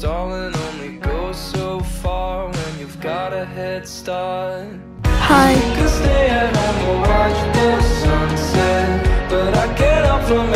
stalling only goes so far when you've got a head start. Hi. You could stay at home and watch the sunset, but I get up from